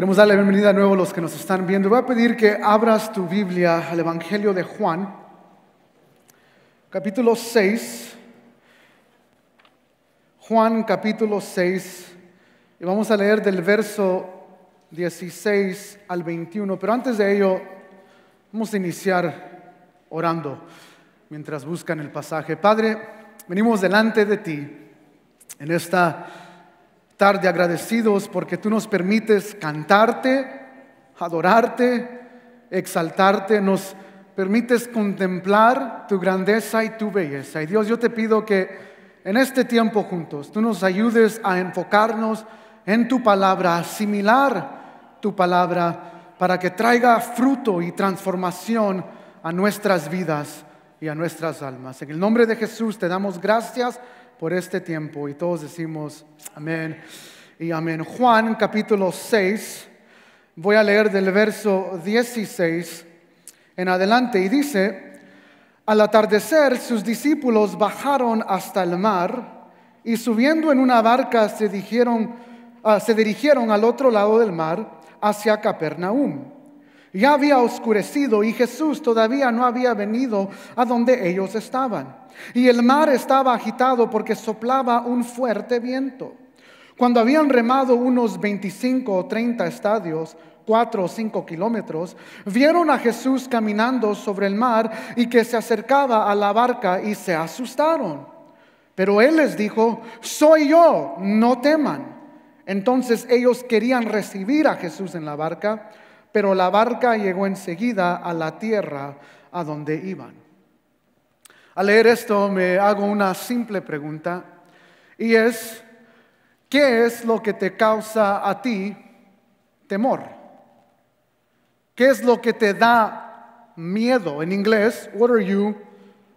Queremos darle bienvenida de nuevo a los que nos están viendo. Voy a pedir que abras tu Biblia al Evangelio de Juan, capítulo 6. Juan capítulo 6. Y vamos a leer del verso 16 al 21. Pero antes de ello, vamos a iniciar orando mientras buscan el pasaje. Padre, venimos delante de ti en esta tarde agradecidos porque tú nos permites cantarte, adorarte, exaltarte, nos permites contemplar tu grandeza y tu belleza. Y Dios, yo te pido que en este tiempo juntos tú nos ayudes a enfocarnos en tu palabra, asimilar tu palabra para que traiga fruto y transformación a nuestras vidas y a nuestras almas. En el nombre de Jesús te damos gracias por este tiempo. Y todos decimos amén y amén. Juan capítulo 6, voy a leer del verso 16 en adelante y dice, al atardecer sus discípulos bajaron hasta el mar y subiendo en una barca se dirigieron, ah, se dirigieron al otro lado del mar hacia Capernaum. Ya había oscurecido y Jesús todavía no había venido a donde ellos estaban. Y el mar estaba agitado porque soplaba un fuerte viento. Cuando habían remado unos 25 o 30 estadios, 4 o 5 kilómetros, vieron a Jesús caminando sobre el mar y que se acercaba a la barca y se asustaron. Pero él les dijo, soy yo, no teman. Entonces ellos querían recibir a Jesús en la barca pero la barca llegó enseguida a la tierra a donde iban. Al leer esto me hago una simple pregunta y es, ¿qué es lo que te causa a ti temor? ¿Qué es lo que te da miedo? En inglés, what are you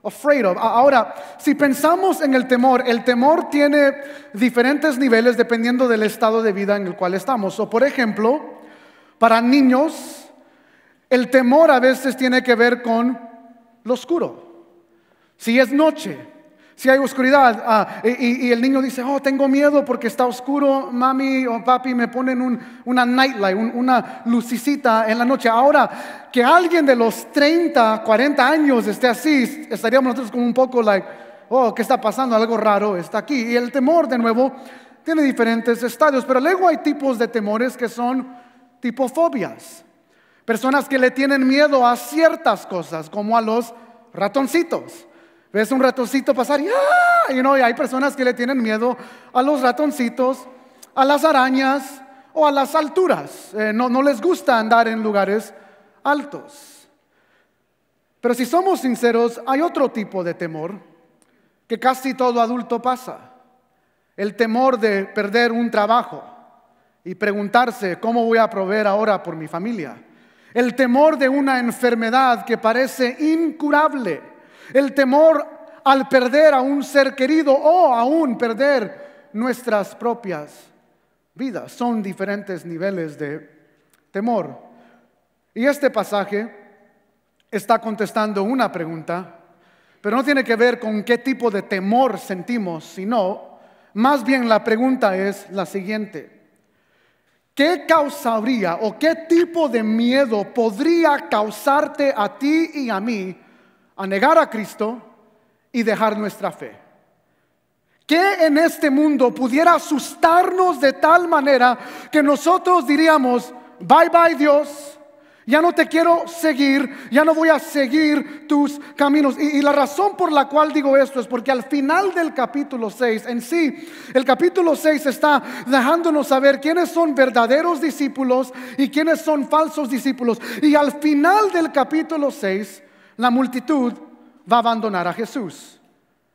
afraid of? Ahora, si pensamos en el temor, el temor tiene diferentes niveles dependiendo del estado de vida en el cual estamos. O por ejemplo, para niños, el temor a veces tiene que ver con lo oscuro. Si es noche, si hay oscuridad ah, y, el niño dice, oh, tengo miedo porque está oscuro, mami o papi me ponen una nightlight, una lucicita en la noche. Ahora, que alguien de los 30, 40 años esté así, estaríamos nosotros como un poco like, oh, ¿qué está pasando? Algo raro está aquí. Y el temor, de nuevo, tiene diferentes estadios, pero luego hay tipos de temores que son tipo fobias. Personas que le tienen miedo a ciertas cosas, como a los ratoncitos. Ves un ratoncito pasar y, ¡ah! y hay personas que le tienen miedo a los ratoncitos, a las arañas o a las alturas. Eh, no, no les gusta andar en lugares altos. Pero si somos sinceros, hay otro tipo de temor que casi todo adulto pasa. El temor de perder un trabajo y preguntarse cómo voy a proveer ahora por mi familia. El temor de una enfermedad que parece incurable. El temor al perder a un ser querido o aún perder nuestras propias vidas. Son diferentes niveles de temor. Y este pasaje está contestando una pregunta, pero no tiene que ver con qué tipo de temor sentimos, sino más bien la pregunta es la siguiente. ¿Qué causaría o qué tipo de miedo podría causarte a ti y a mí a negar a Cristo y dejar nuestra fe? ¿Qué en este mundo pudiera asustarnos de tal manera que nosotros diríamos, bye bye Dios, ya no te quiero seguir, ya no voy a seguir tus caminos. Y, la razón por la cual digo esto es porque al final del capítulo 6, en sí, el capítulo 6 está dejándonos saber quiénes son verdaderos discípulos y quiénes son falsos discípulos. Y al final del capítulo 6, la multitud va a abandonar a Jesús.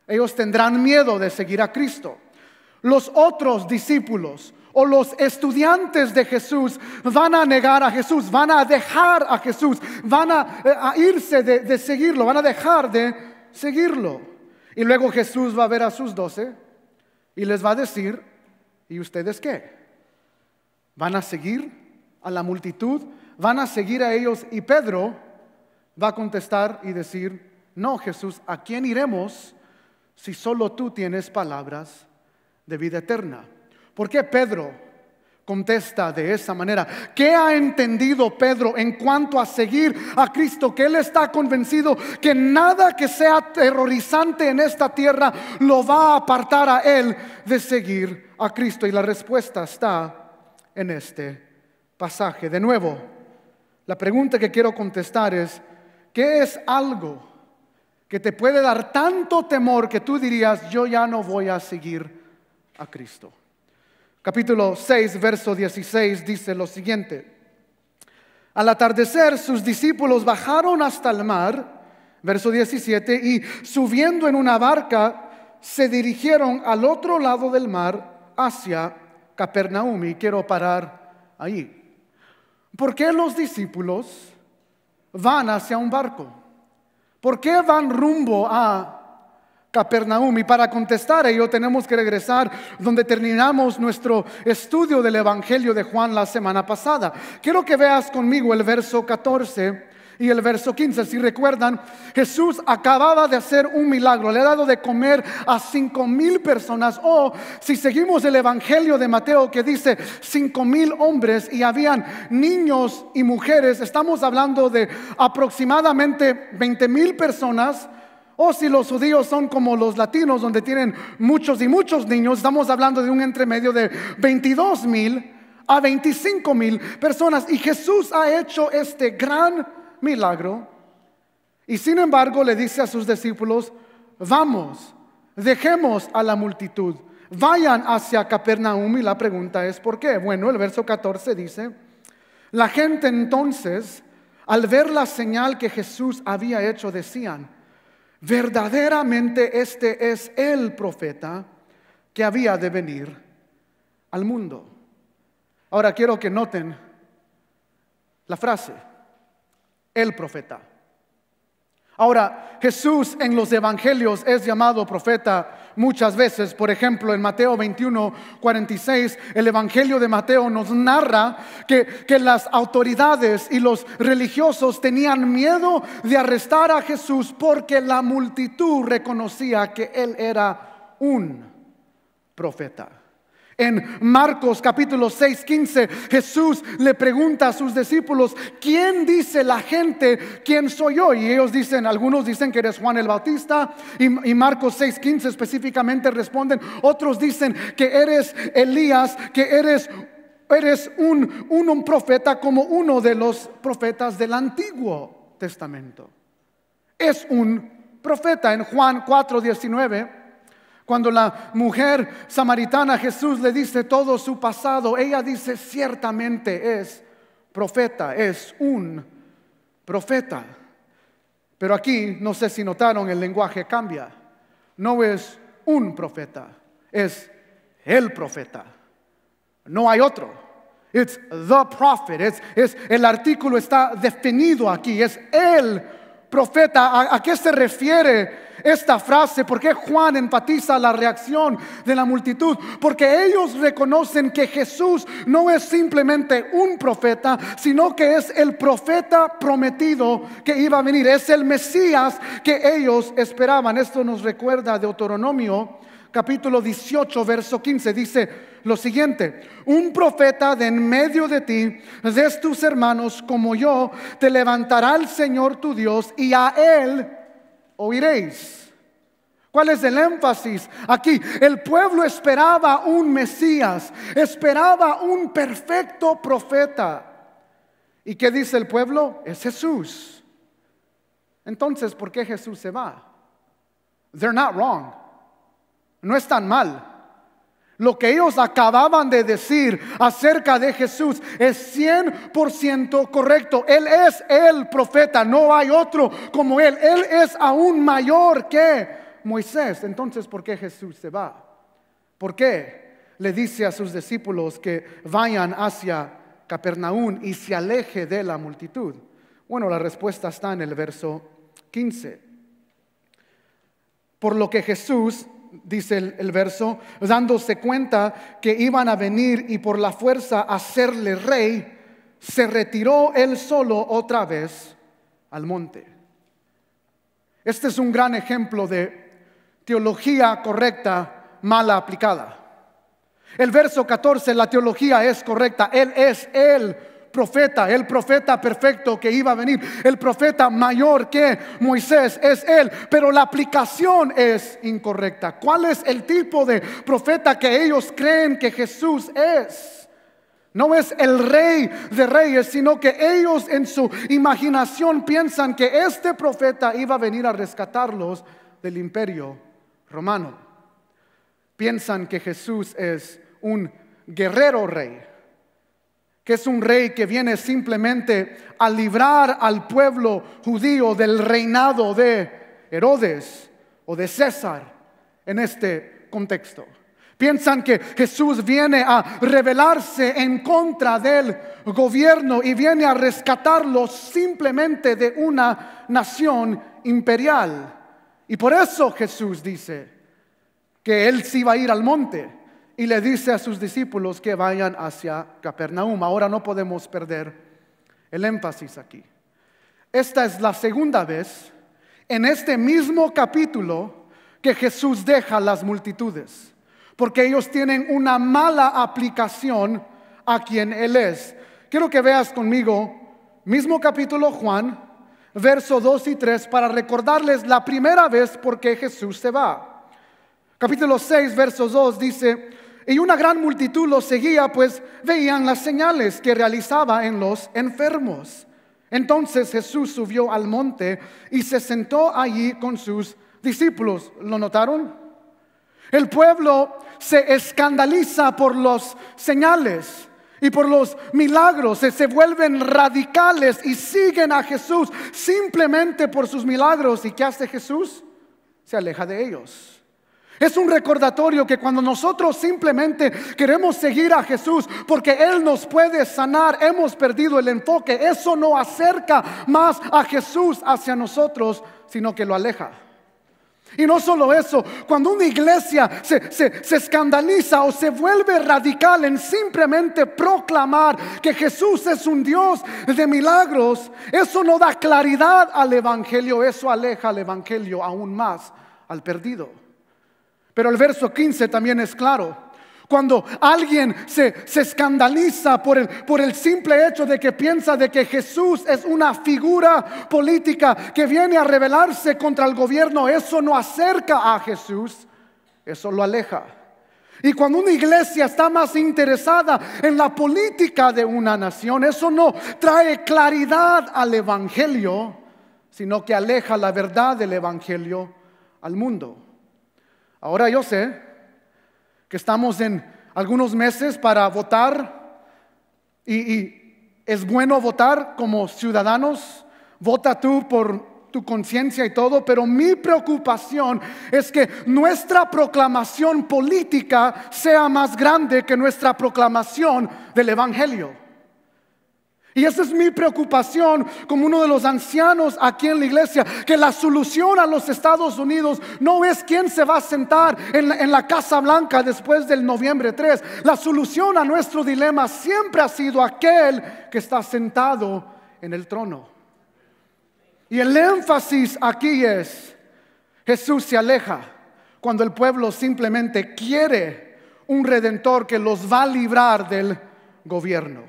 Ellos tendrán miedo de seguir a Cristo. Los otros discípulos o los estudiantes de Jesús van a negar a Jesús, van a dejar a Jesús, van a, eh, irse de, de, seguirlo, van a dejar de seguirlo. Y luego Jesús va a ver a sus doce y les va a decir, ¿y ustedes qué? ¿Van a seguir a la multitud? ¿Van a seguir a ellos? Y Pedro va a contestar y decir, no Jesús, ¿a quién iremos si solo tú tienes palabras de vida eterna? ¿Por qué Pedro contesta de esa manera. ¿Qué ha entendido Pedro en cuanto a seguir a Cristo? Que él está convencido que nada que sea terrorizante en esta tierra lo va a apartar a él de seguir a Cristo. Y la respuesta está en este pasaje. De nuevo, la pregunta que quiero contestar es, ¿qué es algo que te puede dar tanto temor que tú dirías, yo ya no voy a seguir a Cristo? Capítulo 6, verso 16 dice lo siguiente. Al atardecer sus discípulos bajaron hasta el mar, verso 17, y subiendo en una barca se dirigieron al otro lado del mar hacia Capernaum. Y quiero parar ahí. ¿Por qué los discípulos van hacia un barco? ¿Por qué van rumbo a Capernaum. Y para contestar a ello tenemos que regresar donde terminamos nuestro estudio del Evangelio de Juan la semana pasada. Quiero que veas conmigo el verso 14 y el verso 15. Si recuerdan, Jesús acababa de hacer un milagro, le ha dado de comer a cinco mil personas. O si seguimos el Evangelio de Mateo que dice cinco mil hombres y habían niños y mujeres, estamos hablando de aproximadamente 20 mil personas o si los judíos son como los latinos, donde tienen muchos y muchos niños, estamos hablando de un entremedio de 22 mil a 25 mil personas. Y Jesús ha hecho este gran milagro. Y sin embargo le dice a sus discípulos, vamos, dejemos a la multitud, vayan hacia Capernaum. Y la pregunta es, ¿por qué? Bueno, el verso 14 dice, la gente entonces, al ver la señal que Jesús había hecho, decían, verdaderamente este es el profeta que había de venir al mundo. Ahora quiero que noten la frase, el profeta. Ahora, Jesús en los evangelios es llamado profeta muchas veces. Por ejemplo, en Mateo 21, 46, el evangelio de Mateo nos narra que, que las autoridades y los religiosos tenían miedo de arrestar a Jesús porque la multitud reconocía que él era un profeta. En Marcos capítulo 6, 15, Jesús le pregunta a sus discípulos, ¿quién dice la gente quién soy yo? Y ellos dicen, algunos dicen que eres Juan el Bautista, y, Marcos 6, 15 específicamente responden, otros dicen que eres Elías, que eres eres un, un, un, profeta como uno de los profetas del Antiguo Testamento. Es un profeta. En Juan 4, 19 cuando la mujer samaritana Jesús le dice todo su pasado, ella dice ciertamente es profeta, es un profeta. Pero aquí no sé si notaron el lenguaje cambia. No es un profeta, es el profeta. No hay otro. It's the prophet. Es, el artículo está definido aquí. Es el profeta. ¿A qué se refiere esta frase, ¿por qué Juan enfatiza la reacción de la multitud? Porque ellos reconocen que Jesús no es simplemente un profeta, sino que es el profeta prometido que iba a venir, es el Mesías que ellos esperaban. Esto nos recuerda de Deuteronomio capítulo 18, verso 15, dice lo siguiente, un profeta de en medio de ti, de tus hermanos como yo, te levantará el Señor tu Dios y a él oiréis. ¿Cuál es el énfasis aquí? El pueblo esperaba un Mesías, esperaba un perfecto profeta. ¿Y qué dice el pueblo? Es Jesús. Entonces, ¿por qué Jesús se va? They're not wrong. No están mal. Lo que ellos acababan de decir acerca de Jesús es 100% correcto. Él es el profeta, no hay otro como Él. Él es aún mayor que Moisés. Entonces, ¿por qué Jesús se va? ¿Por qué le dice a sus discípulos que vayan hacia Capernaum y se aleje de la multitud? Bueno, la respuesta está en el verso 15. Por lo que Jesús dice el, verso, dándose cuenta que iban a venir y por la fuerza hacerle rey, se retiró él solo otra vez al monte. Este es un gran ejemplo de teología correcta, mala aplicada. El verso 14, la teología es correcta. Él es el profeta, el profeta perfecto que iba a venir, el profeta mayor que Moisés, es él, pero la aplicación es incorrecta. ¿Cuál es el tipo de profeta que ellos creen que Jesús es? No es el rey de reyes, sino que ellos en su imaginación piensan que este profeta iba a venir a rescatarlos del imperio romano. Piensan que Jesús es un guerrero rey que es un rey que viene simplemente a librar al pueblo judío del reinado de Herodes o de César en este contexto. Piensan que Jesús viene a rebelarse en contra del gobierno y viene a rescatarlos simplemente de una nación imperial. Y por eso Jesús dice que él sí va a ir al monte y le dice a sus discípulos que vayan hacia Capernaum. Ahora no podemos perder el énfasis aquí. Esta es la segunda vez en este mismo capítulo que Jesús deja las multitudes, porque ellos tienen una mala aplicación a quien Él es. Quiero que veas conmigo, mismo capítulo Juan, verso 2 y 3, para recordarles la primera vez por qué Jesús se va. Capítulo 6, verso 2 dice, y una gran multitud lo seguía, pues veían las señales que realizaba en los enfermos. Entonces Jesús subió al monte y se sentó allí con sus discípulos. ¿Lo notaron? El pueblo se escandaliza por los señales y por los milagros. Se, se, vuelven radicales y siguen a Jesús simplemente por sus milagros. ¿Y qué hace Jesús? Se aleja de ellos. Es un recordatorio que cuando nosotros simplemente queremos seguir a Jesús porque Él nos puede sanar, hemos perdido el enfoque. Eso no acerca más a Jesús hacia nosotros, sino que lo aleja. Y no solo eso, cuando una iglesia se, se, escandaliza o se vuelve radical en simplemente proclamar que Jesús es un Dios de milagros, eso no da claridad al Evangelio, eso aleja al Evangelio aún más al perdido. Pero el verso 15 también es claro. Cuando alguien se, escandaliza por el, por el simple hecho de que piensa de que Jesús es una figura política que viene a rebelarse contra el gobierno, eso no acerca a Jesús, eso lo aleja. Y cuando una iglesia está más interesada en la política de una nación, eso no trae claridad al Evangelio, sino que aleja la verdad del Evangelio al mundo. Ahora yo sé que estamos en algunos meses para votar y, es bueno votar como ciudadanos. Vota tú por tu conciencia y todo, pero mi preocupación es que nuestra proclamación política sea más grande que nuestra proclamación del Evangelio. Y esa es mi preocupación como uno de los ancianos aquí en la iglesia, que la solución a los Estados Unidos no es quién se va a sentar en la, Casa Blanca después del noviembre 3. La solución a nuestro dilema siempre ha sido aquel que está sentado en el trono. Y el énfasis aquí es, Jesús se aleja cuando el pueblo simplemente quiere un redentor que los va a librar del gobierno.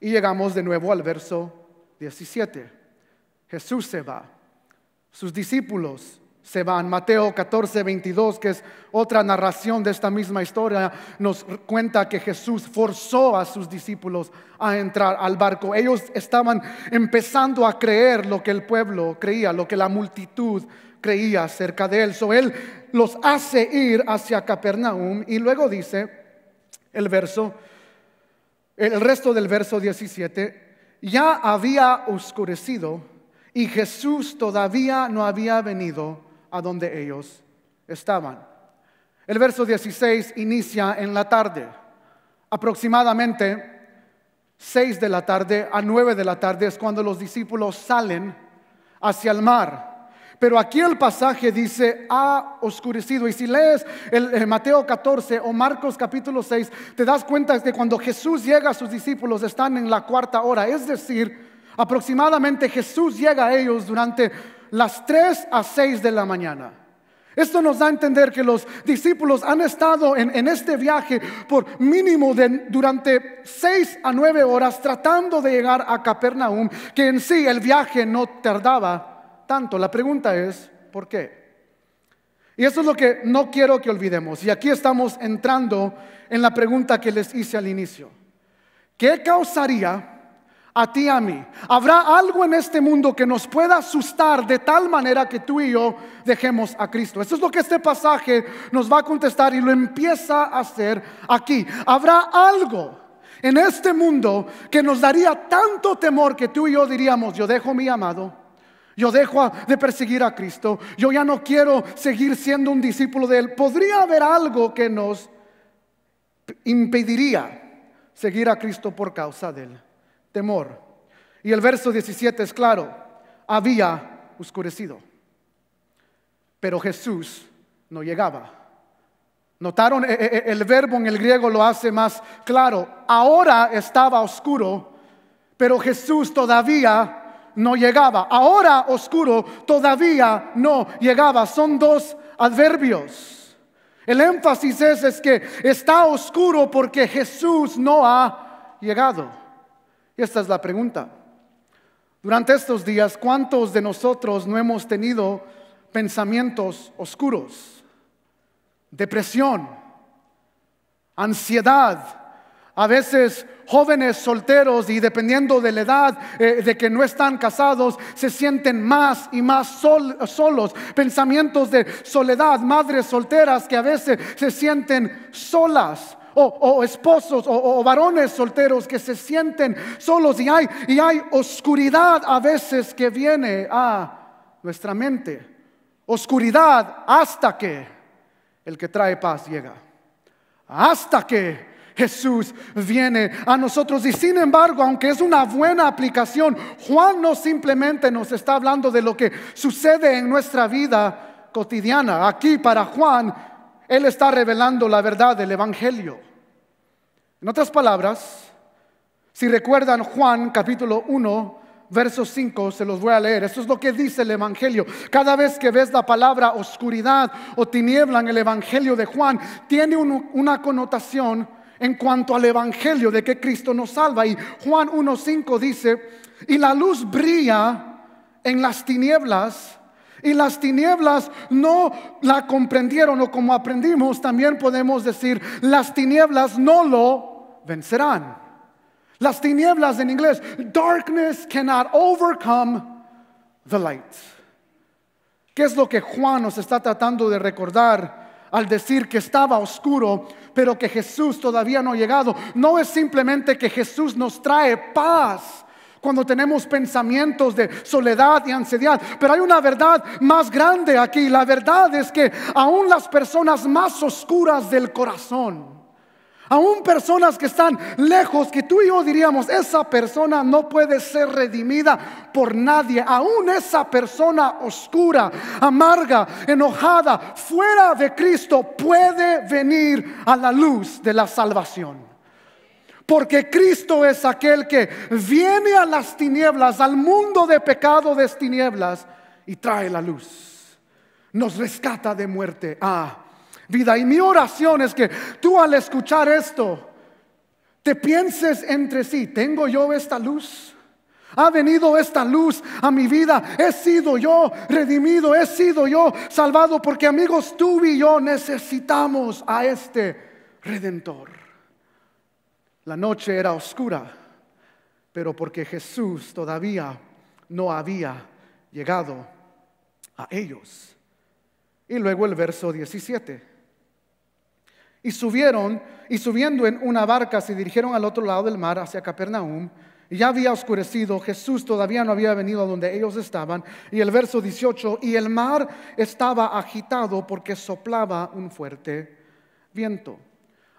Y llegamos de nuevo al verso 17. Jesús se va. Sus discípulos se van. Mateo 14, 22, que es otra narración de esta misma historia, nos cuenta que Jesús forzó a sus discípulos a entrar al barco. Ellos estaban empezando a creer lo que el pueblo creía, lo que la multitud creía acerca de él. So él los hace ir hacia Capernaum y luego dice el verso el resto del verso 17, ya había oscurecido y Jesús todavía no había venido a donde ellos estaban. El verso 16 inicia en la tarde, aproximadamente 6 de la tarde a 9 de la tarde es cuando los discípulos salen hacia el mar. Pero aquí el pasaje dice ha oscurecido. Y si lees el, Mateo 14 o Marcos capítulo 6, te das cuenta de cuando Jesús llega a sus discípulos están en la cuarta hora. Es decir, aproximadamente Jesús llega a ellos durante las 3 a 6 de la mañana. Esto nos da a entender que los discípulos han estado en, este viaje por mínimo de, durante seis a nueve horas tratando de llegar a Capernaum, que en sí el viaje no tardaba tanto. La pregunta es, ¿por qué? Y eso es lo que no quiero que olvidemos. Y aquí estamos entrando en la pregunta que les hice al inicio. ¿Qué causaría a ti y a mí. ¿Habrá algo en este mundo que nos pueda asustar de tal manera que tú y yo dejemos a Cristo? Eso es lo que este pasaje nos va a contestar y lo empieza a hacer aquí. ¿Habrá algo en este mundo que nos daría tanto temor que tú y yo diríamos, yo dejo mi amado? Yo dejo de perseguir a Cristo. Yo ya no quiero seguir siendo un discípulo de Él. ¿Podría haber algo que nos impediría seguir a Cristo por causa de Él? temor. Y el verso 17 es claro, había oscurecido, pero Jesús no llegaba. Notaron, e, e, e, el verbo en el griego lo hace más claro. Ahora estaba oscuro, pero Jesús todavía no llegaba. Ahora oscuro, todavía no llegaba. Son dos adverbios. El énfasis es, es que está oscuro porque Jesús no ha llegado. Y esta es la pregunta. Durante estos días, ¿cuántos de nosotros no hemos tenido pensamientos oscuros? Depresión, ansiedad, a veces jóvenes solteros y dependiendo de la edad eh, de que no están casados, se sienten más y más solos. Pensamientos de soledad, madres solteras que a veces se sienten solas o, esposos o, varones solteros que se sienten solos y hay, y hay oscuridad a veces que viene a nuestra mente. Oscuridad hasta que el que trae paz llega. Hasta que Jesús viene a nosotros. Y sin embargo, aunque es una buena aplicación, Juan no simplemente nos está hablando de lo que sucede en nuestra vida cotidiana. Aquí para Juan, él está revelando la verdad del Evangelio. En otras palabras, si recuerdan Juan capítulo 1, verso 5, se los voy a leer. Eso es lo que dice el Evangelio. Cada vez que ves la palabra oscuridad o tiniebla en el Evangelio de Juan, tiene una connotación en cuanto al Evangelio de que Cristo nos salva. Y Juan 1.5 dice, y la luz brilla en las tinieblas y las tinieblas no la comprendieron o como aprendimos también podemos decir, las tinieblas no lo vencerán. Las tinieblas en inglés, darkness cannot overcome the light. ¿Qué es lo que Juan nos está tratando de recordar al decir que estaba oscuro, pero que Jesús todavía no ha llegado? No es simplemente que Jesús nos trae paz cuando tenemos pensamientos de soledad y ansiedad. Pero hay una verdad más grande aquí. La verdad es que aún las personas más oscuras del corazón, aún personas que están lejos, que tú y yo diríamos, esa persona no puede ser redimida por nadie. Aún esa persona oscura, amarga, enojada, fuera de Cristo, puede venir a la luz de la salvación. Porque Cristo es aquel que viene a las tinieblas, al mundo de pecado de tinieblas y trae la luz. Nos rescata de muerte a vida. Y mi oración es que tú al escuchar esto, te pienses entre sí, ¿tengo yo esta luz? Ha venido esta luz a mi vida. He sido yo redimido. He sido yo salvado. Porque amigos, tú y yo necesitamos a este redentor. La noche era oscura, pero porque Jesús todavía no había llegado a ellos. Y luego el verso 17. Y subieron, y subiendo en una barca se dirigieron al otro lado del mar, hacia Capernaum. Y ya había oscurecido, Jesús todavía no había venido a donde ellos estaban. Y el verso 18, y el mar estaba agitado porque soplaba un fuerte viento.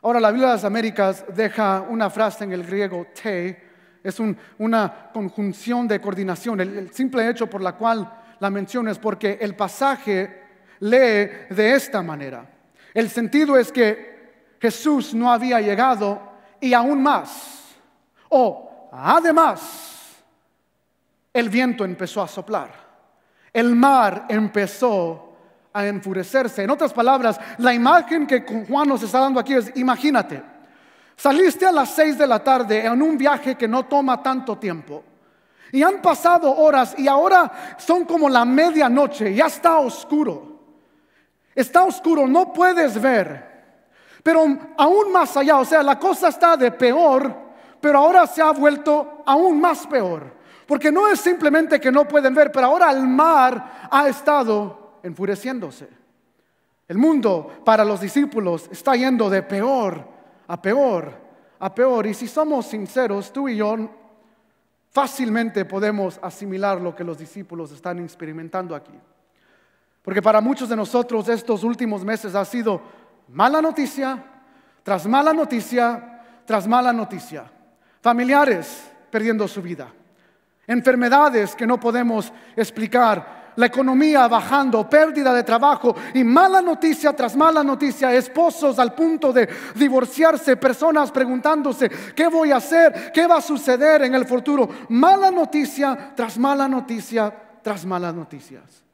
Ahora la Biblia de las Américas deja una frase en el griego te, es una conjunción de coordinación. El, simple hecho por la cual la menciono es porque el pasaje lee de esta manera. El sentido es que Jesús no había llegado y aún más, o además, el viento empezó a soplar, el mar empezó a enfurecerse. En otras palabras, la imagen que Juan nos está dando aquí es, imagínate, saliste a las seis de la tarde en un viaje que no toma tanto tiempo. Y han pasado horas y ahora son como la medianoche, ya está oscuro. Está oscuro, no puedes ver. Pero aún más allá, o sea, la cosa está de peor, pero ahora se ha vuelto aún más peor. Porque no es simplemente que no pueden ver, pero ahora el mar ha estado enfureciéndose. El mundo para los discípulos está yendo de peor a peor, a peor. Y si somos sinceros, tú y yo fácilmente podemos asimilar lo que los discípulos están experimentando aquí. Porque para muchos de nosotros estos últimos meses ha sido mala noticia tras mala noticia tras mala noticia. Familiares perdiendo su vida enfermedades que no podemos explicar, la economía bajando, pérdida de trabajo y mala noticia tras mala noticia, esposos al punto de divorciarse, personas preguntándose, ¿qué voy a hacer? ¿Qué va a suceder en el futuro? Mala noticia tras mala noticia tras malas noticias.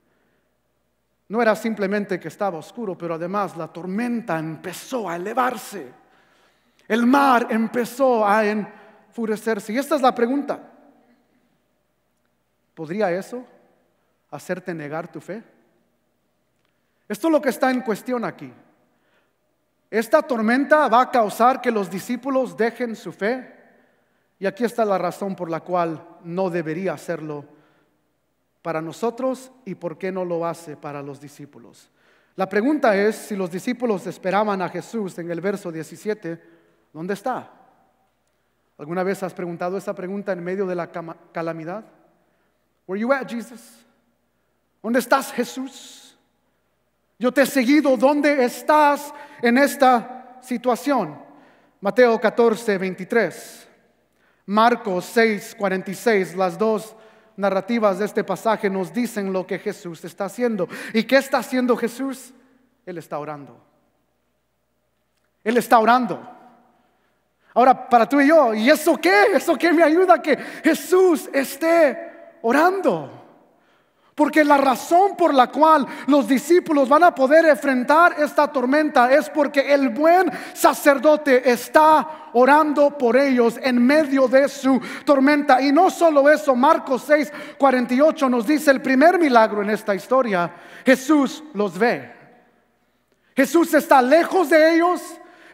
No era simplemente que estaba oscuro, pero además la tormenta empezó a elevarse. El mar empezó a enfurecerse. Y esta es la pregunta. ¿Podría eso hacerte negar tu fe? Esto es lo que está en cuestión aquí. Esta tormenta va a causar que los discípulos dejen su fe. Y aquí está la razón por la cual no debería hacerlo para nosotros y por qué no lo hace para los discípulos. La pregunta es si los discípulos esperaban a Jesús en el verso 17, ¿dónde está? ¿Alguna vez has preguntado esa pregunta en medio de la calamidad? Where you at, Jesus? ¿Dónde estás, Jesús? Yo te he seguido. ¿Dónde estás en esta situación? Mateo 14, 23. Marcos 6, 46. Las dos narrativas de este pasaje nos dicen lo que Jesús está haciendo. ¿Y qué está haciendo Jesús? Él está orando. Él está orando. Ahora, para tú y yo, ¿y eso qué? ¿Eso qué me ayuda que Jesús esté orando. Porque la razón por la cual los discípulos van a poder enfrentar esta tormenta es porque el buen sacerdote está orando por ellos en medio de su tormenta. Y no solo eso, Marcos 6, 48 nos dice el primer milagro en esta historia. Jesús los ve. Jesús está lejos de ellos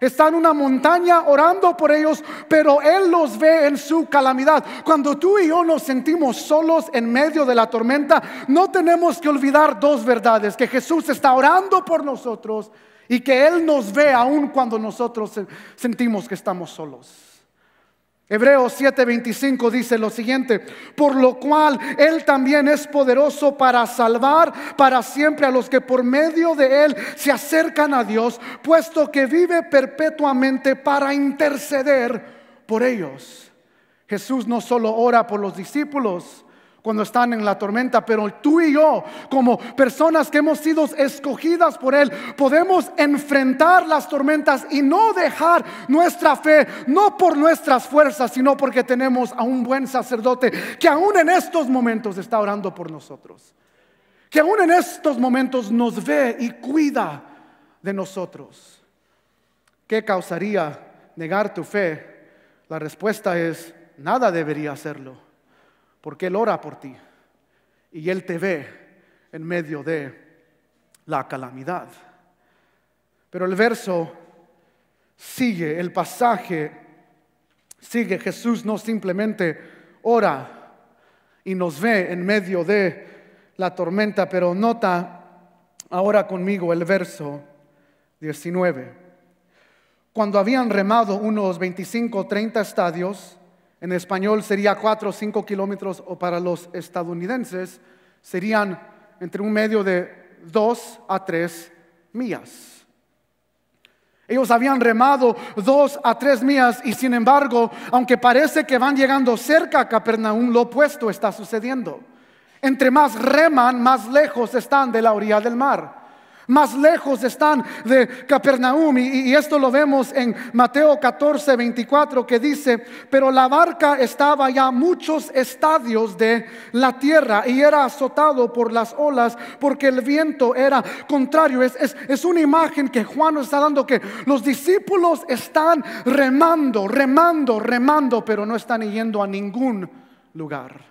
está en una montaña orando por ellos, pero Él los ve en su calamidad. Cuando tú y yo nos sentimos solos en medio de la tormenta, no tenemos que olvidar dos verdades, que Jesús está orando por nosotros y que Él nos ve aun cuando nosotros sentimos que estamos solos. Hebreos 7:25 dice lo siguiente, por lo cual Él también es poderoso para salvar para siempre a los que por medio de Él se acercan a Dios, puesto que vive perpetuamente para interceder por ellos. Jesús no solo ora por los discípulos, cuando están en la tormenta, pero tú y yo, como personas que hemos sido escogidas por Él, podemos enfrentar las tormentas y no dejar nuestra fe, no por nuestras fuerzas, sino porque tenemos a un buen sacerdote que aún en estos momentos está orando por nosotros, que aún en estos momentos nos ve y cuida de nosotros. ¿Qué causaría negar tu fe? La respuesta es, nada debería hacerlo porque Él ora por ti y Él te ve en medio de la calamidad. Pero el verso sigue, el pasaje sigue. Jesús no simplemente ora y nos ve en medio de la tormenta, pero nota ahora conmigo el verso 19. Cuando habían remado unos 25 o 30 estadios, en español sería 4 o 5 kilómetros o para los estadounidenses serían entre un medio de 2 a 3 millas. Ellos habían remado 2 a 3 millas y sin embargo, aunque parece que van llegando cerca a Capernaum, lo opuesto está sucediendo. Entre más reman, más lejos están de la orilla del mar. Más lejos están de Capernaum. Y, esto lo vemos en Mateo 14, 24, que dice, pero la barca estaba ya muchos estadios de la tierra y era azotado por las olas porque el viento era contrario. Es, es una imagen que Juan nos está dando que los discípulos están remando, remando, remando, pero no están yendo a ningún lugar.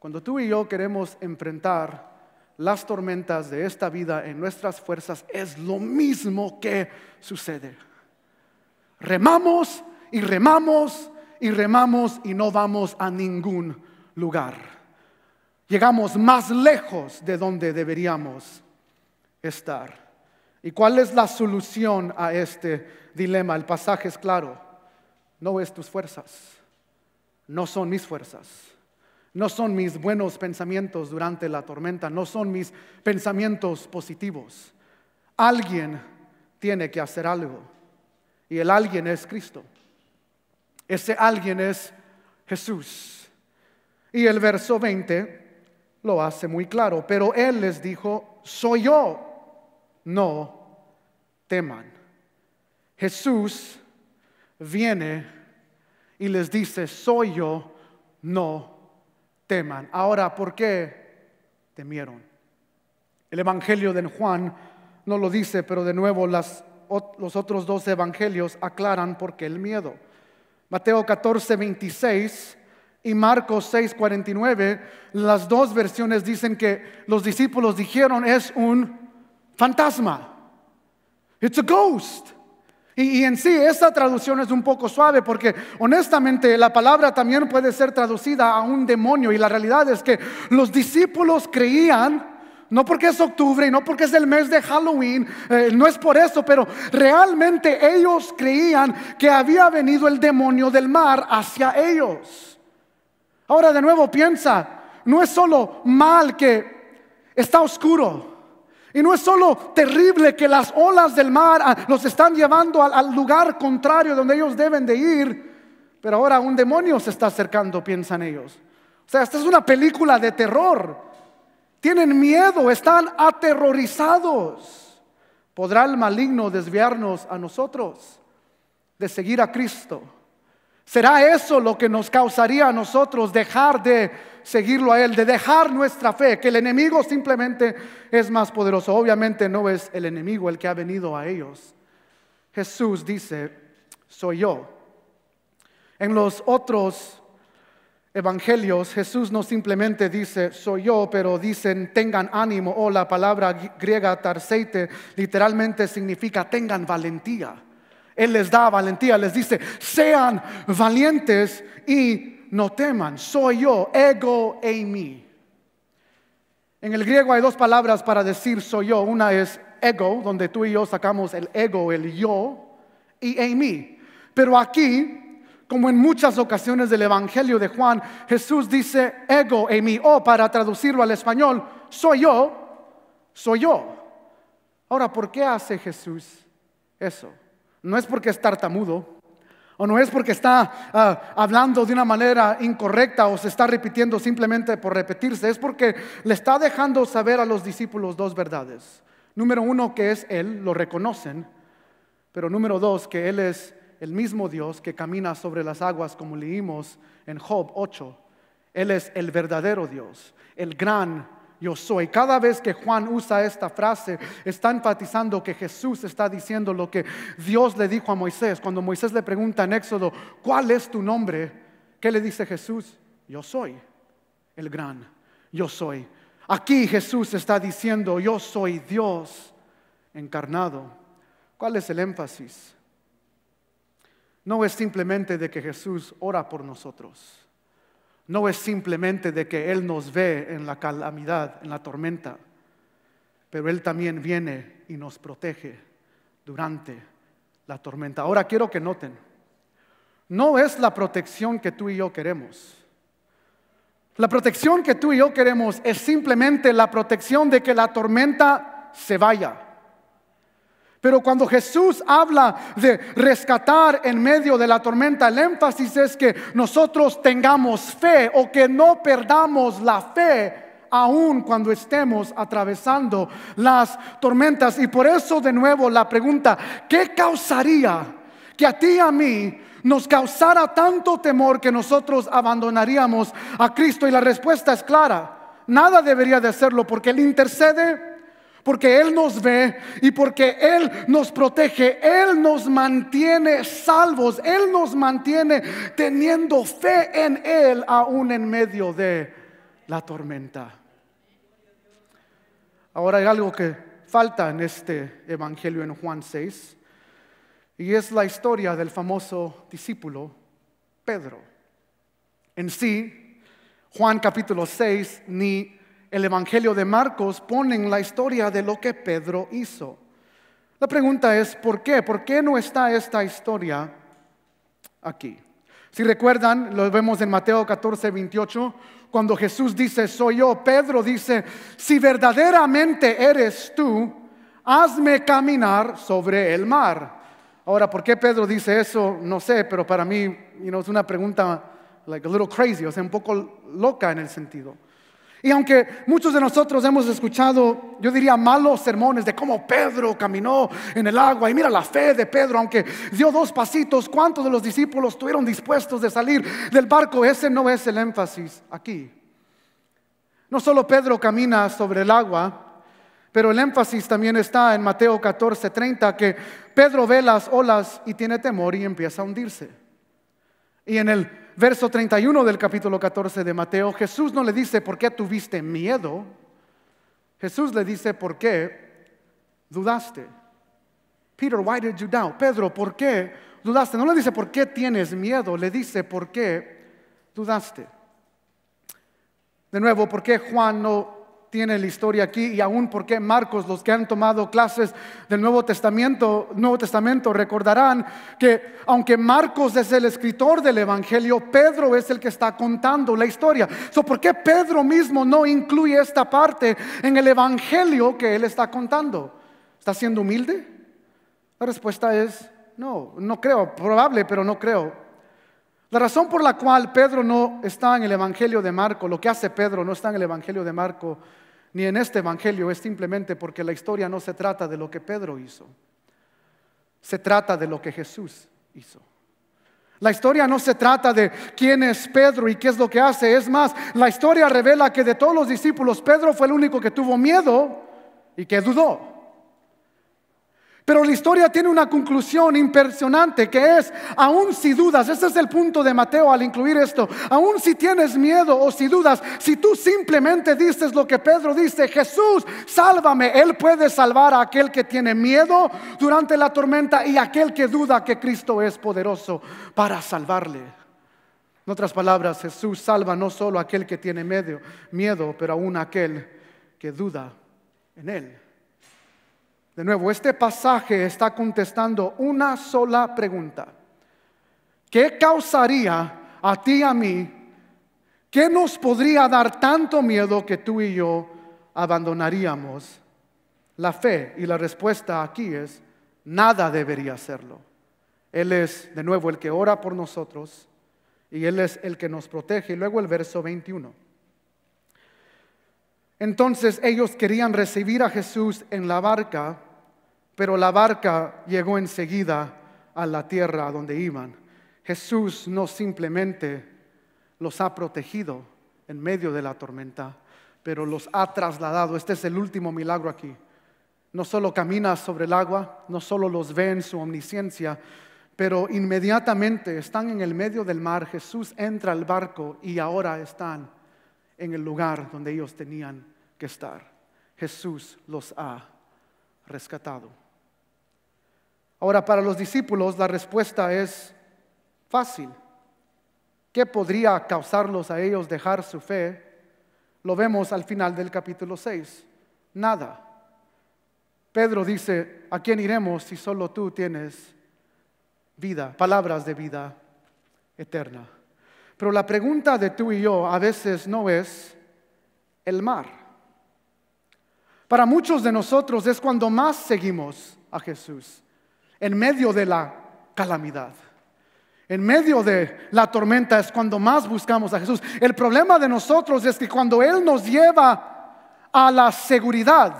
Cuando tú y yo queremos enfrentar las tormentas de esta vida en nuestras fuerzas, es lo mismo que sucede. Remamos y remamos y remamos y no vamos a ningún lugar. Llegamos más lejos de donde deberíamos estar. ¿Y cuál es la solución a este dilema? El pasaje es claro. No es tus fuerzas, no son mis fuerzas no son mis buenos pensamientos durante la tormenta, no son mis pensamientos positivos. Alguien tiene que hacer algo y el alguien es Cristo. Ese alguien es Jesús. Y el verso 20 lo hace muy claro, pero Él les dijo, soy yo, no teman. Jesús viene y les dice, soy yo, no teman. Ahora, ¿por qué temieron? El Evangelio de Juan no lo dice, pero de nuevo los otros dos evangelios aclaran por qué el miedo. Mateo 14, 26 y Marcos 6, 49, las dos versiones dicen que los discípulos dijeron es un fantasma. It's a ghost. Y, en sí, esta traducción es un poco suave porque honestamente la palabra también puede ser traducida a un demonio y la realidad es que los discípulos creían, no porque es octubre y no porque es el mes de Halloween, eh, no es por eso, pero realmente ellos creían que había venido el demonio del mar hacia ellos. Ahora de nuevo piensa, no es solo mal que está oscuro. Y no es solo terrible que las olas del mar ah, los están llevando al, lugar contrario donde ellos deben de ir, pero ahora un demonio se está acercando, piensan ellos. O sea, esta es una película de terror. Tienen miedo, están aterrorizados. ¿Podrá el maligno desviarnos a nosotros de seguir a Cristo? ¿Será eso lo que nos causaría a nosotros dejar de seguirlo a Él, de dejar nuestra fe, que el enemigo simplemente es más poderoso? Obviamente no es el enemigo el que ha venido a ellos. Jesús dice, soy yo. En los otros evangelios Jesús no simplemente dice, soy yo, pero dicen, tengan ánimo, o la palabra griega tarseite literalmente significa, tengan valentía. Él les da valentía, les dice, sean valientes y no teman. Soy yo, ego eimi. En el griego hay dos palabras para decir soy yo. Una es ego, donde tú y yo sacamos el ego, el yo, y eimi. Pero aquí, como en muchas ocasiones del Evangelio de Juan, Jesús dice ego eimi, o para traducirlo al español, soy yo, soy yo. Ahora, ¿por qué hace Jesús eso? No es porque es tartamudo, o no es porque está ah, hablando de una manera incorrecta o se está repitiendo simplemente por repetirse, es porque le está dejando saber a los discípulos dos verdades. Número uno, que es Él, lo reconocen, pero número dos, que Él es el mismo Dios que camina sobre las aguas como leímos en Job 8. Él es el verdadero Dios, el gran yo soy. Cada vez que Juan usa esta frase, está enfatizando que Jesús está diciendo lo que Dios le dijo a Moisés. Cuando Moisés le pregunta en Éxodo, ¿cuál es tu nombre? ¿Qué le dice Jesús? Yo soy el gran, yo soy. Aquí Jesús está diciendo, yo soy Dios encarnado. ¿Cuál es el énfasis? No es simplemente de que Jesús ora por nosotros no es simplemente de que Él nos ve en la calamidad, en la tormenta, pero Él también viene y nos protege durante la tormenta. Ahora quiero que noten, no es la protección que tú y yo queremos. La protección que tú y yo queremos es simplemente la protección de que la tormenta se vaya. Pero cuando Jesús habla de rescatar en medio de la tormenta, el énfasis es que nosotros tengamos fe o que no perdamos la fe aun cuando estemos atravesando las tormentas. Y por eso de nuevo la pregunta, ¿qué causaría que a ti y a mí nos causara tanto temor que nosotros abandonaríamos a Cristo? Y la respuesta es clara, nada debería de hacerlo porque Él intercede porque Él nos ve y porque Él nos protege, Él nos mantiene salvos, Él nos mantiene teniendo fe en Él aún en medio de la tormenta. Ahora hay algo que falta en este Evangelio en Juan 6 y es la historia del famoso discípulo Pedro. En sí, Juan capítulo 6 ni el Evangelio de Marcos ponen la historia de lo que Pedro hizo. La pregunta es, ¿por qué? ¿Por qué no está esta historia aquí? Si recuerdan, lo vemos en Mateo 14, 28, cuando Jesús dice, soy yo, Pedro dice, si verdaderamente eres tú, hazme caminar sobre el mar. Ahora, ¿por qué Pedro dice eso? No sé, pero para mí es una pregunta like a little crazy, o sea, un poco loca en el sentido. Y aunque muchos de nosotros hemos escuchado, yo diría, malos sermones de cómo Pedro caminó en el agua y mira la fe de Pedro, aunque dio dos pasitos, ¿cuántos de los discípulos estuvieron dispuestos de salir del barco? Ese no es el énfasis aquí. No solo Pedro camina sobre el agua, pero el énfasis también está en Mateo 14, 30, que Pedro ve las olas y tiene temor y empieza a hundirse. Y en el verso 31 del capítulo 14 de Mateo, Jesús no le dice, ¿por qué tuviste miedo? Jesús le dice, ¿por qué dudaste? Peter, why did you doubt? Pedro, ¿por qué dudaste? No le dice, ¿por qué tienes miedo? Le dice, ¿por qué dudaste? De nuevo, ¿por qué Juan no tiene la historia aquí y aún porque Marcos, los que han tomado clases del Nuevo Testamento, Nuevo Testamento recordarán que aunque Marcos es el escritor del Evangelio, Pedro es el que está contando la historia. ¿Por qué Pedro mismo no incluye esta parte en el Evangelio que él está contando? ¿Está siendo humilde? La respuesta es no, no creo, probable, pero no creo. La razón por la cual Pedro no está en el Evangelio de Marco, lo que hace Pedro no está en el Evangelio de Marco, ni en este Evangelio es simplemente porque la historia no se trata de lo que Pedro hizo, se trata de lo que Jesús hizo. La historia no se trata de quién es Pedro y qué es lo que hace, es más, la historia revela que de todos los discípulos, Pedro fue el único que tuvo miedo y que dudó. Pero la historia tiene una conclusión impresionante que es, aun si dudas, ese es el punto de Mateo al incluir esto, aun si tienes miedo o si dudas, si tú simplemente dices lo que Pedro dice, Jesús, sálvame, Él puede salvar a aquel que tiene miedo durante la tormenta y aquel que duda que Cristo es poderoso para salvarle. En otras palabras, Jesús salva no solo a aquel que tiene miedo, miedo pero aún a aquel que duda en Él. De nuevo, este pasaje está contestando una sola pregunta. ¿Qué causaría a ti y a mí? ¿Qué nos podría dar tanto miedo que tú y yo abandonaríamos la fe? Y la respuesta aquí es, nada debería hacerlo. Él es, de nuevo, el que ora por nosotros y Él es el que nos protege. Y luego el verso 21. Entonces ellos querían recibir a Jesús en la barca, pero la barca llegó enseguida a la tierra donde iban. Jesús no simplemente los ha protegido en medio de la tormenta, pero los ha trasladado. Este es el último milagro aquí. No solo camina sobre el agua, no solo los ve en su omnisciencia, pero inmediatamente están en el medio del mar. Jesús entra al barco y ahora están en el lugar donde ellos tenían que estar. Jesús los ha rescatado. Ahora, para los discípulos la respuesta es fácil. ¿Qué podría causarlos a ellos dejar su fe? Lo vemos al final del capítulo 6. Nada. Pedro dice, ¿a quién iremos si solo tú tienes vida, palabras de vida eterna? Pero la pregunta de tú y yo a veces no es el mar. Para muchos de nosotros es cuando más seguimos a Jesús, en medio de la calamidad, En medio de la tormenta es cuando más buscamos a Jesús. El problema de nosotros es que cuando Él nos lleva a la seguridad,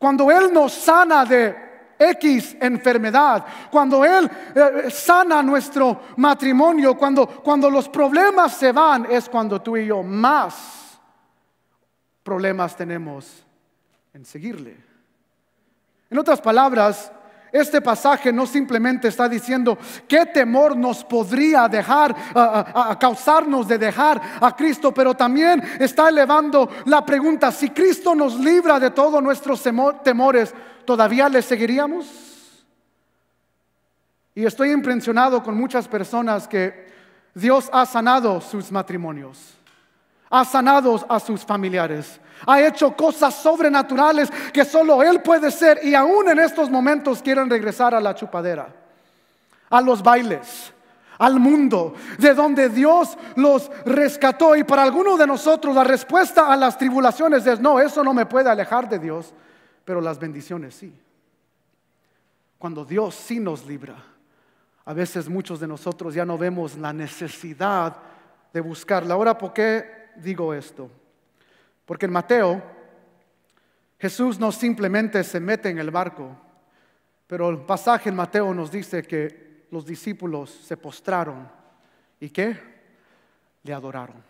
cuando Él nos sana de X enfermedad, cuando Él eh, sana nuestro matrimonio, cuando, cuando los problemas se van, es cuando tú y yo más problemas tenemos en seguirle. En otras palabras, este pasaje no simplemente está diciendo qué temor nos podría dejar, a, causarnos de dejar a Cristo, pero también está elevando la pregunta, si Cristo nos libra de todos nuestros temores, ¿todavía le seguiríamos? Y estoy impresionado con muchas personas que Dios ha sanado sus matrimonios, ha sanado a sus familiares, ha hecho cosas sobrenaturales que solo Él puede ser y aún en estos momentos quieren regresar a la chupadera, a los bailes, al mundo, de donde Dios los rescató. Y para algunos de nosotros la respuesta a las tribulaciones es, no, eso no me puede alejar de Dios, pero las bendiciones sí. Cuando Dios sí nos libra, a veces muchos de nosotros ya no vemos la necesidad de buscarla. Ahora, ¿por qué digo esto? Porque en Mateo, Jesús no simplemente se mete en el barco, pero el pasaje en Mateo nos dice que los discípulos se postraron y qué? Le adoraron.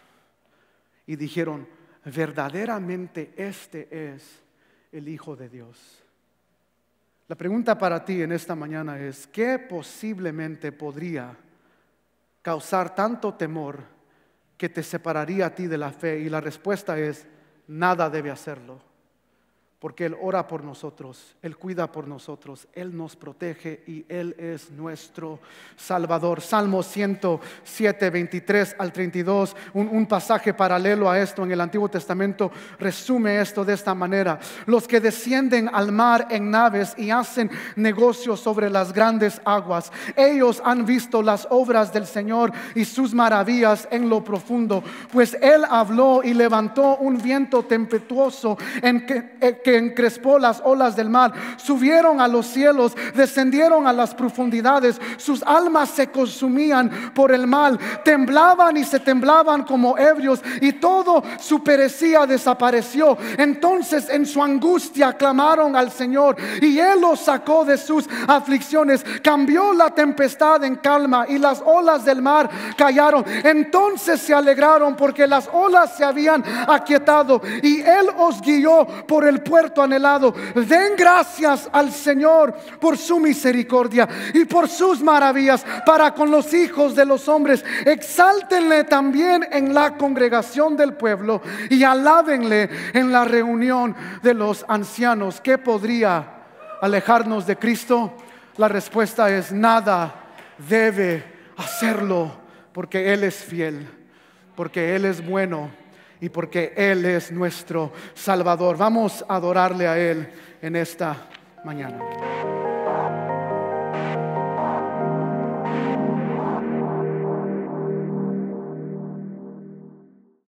Y dijeron, verdaderamente este es el Hijo de Dios. La pregunta para ti en esta mañana es, ¿qué posiblemente podría causar tanto temor que te separaría a ti de la fe? Y la respuesta es, nada debe hacerlo porque Él ora por nosotros, Él cuida por nosotros, Él nos protege y Él es nuestro Salvador. Salmo 107, 23 al 32, un, un, pasaje paralelo a esto en el Antiguo Testamento, resume esto de esta manera. Los que descienden al mar en naves y hacen negocios sobre las grandes aguas, ellos han visto las obras del Señor y sus maravillas en lo profundo, pues Él habló y levantó un viento tempestuoso en que encrespó las olas del mar, subieron a los cielos, descendieron a las profundidades, sus almas se consumían por el mal, temblaban y se temblaban como ebrios y todo su perecía desapareció. Entonces en su angustia clamaron al Señor y Él los sacó de sus aflicciones, cambió la tempestad en calma y las olas del mar callaron. Entonces se alegraron porque las olas se habían aquietado y Él os guió por el anhelado. Den gracias al Señor por su misericordia y por sus maravillas para con los hijos de los hombres. Exáltenle también en la congregación del pueblo y alábenle en la reunión de los ancianos. ¿Qué podría alejarnos de Cristo? La respuesta es nada debe hacerlo porque Él es fiel, porque Él es bueno y porque Él es nuestro Salvador. Vamos a adorarle a Él en esta mañana.